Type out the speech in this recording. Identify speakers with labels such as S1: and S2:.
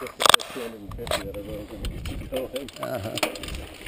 S1: just the first 250 that I wrote going to keep going.
S2: Uh-huh.